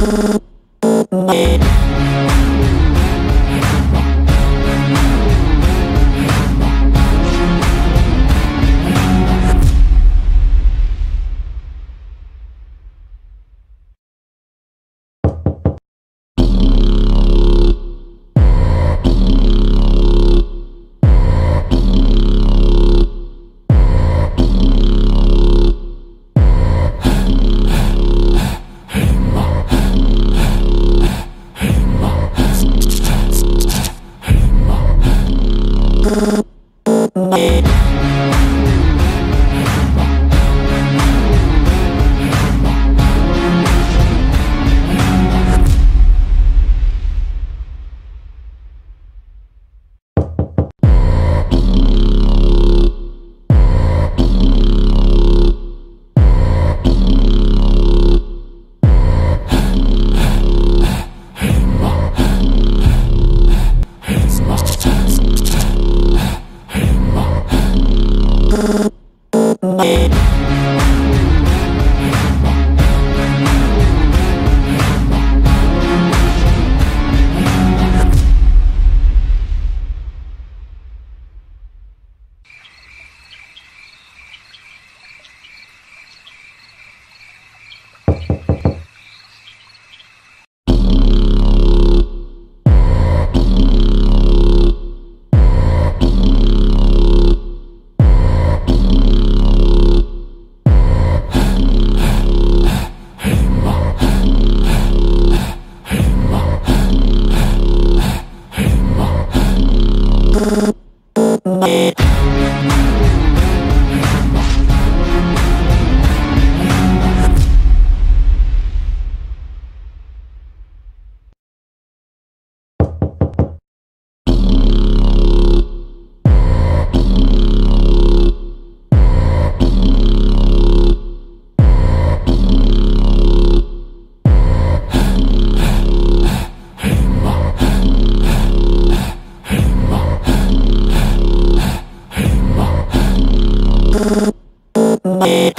you you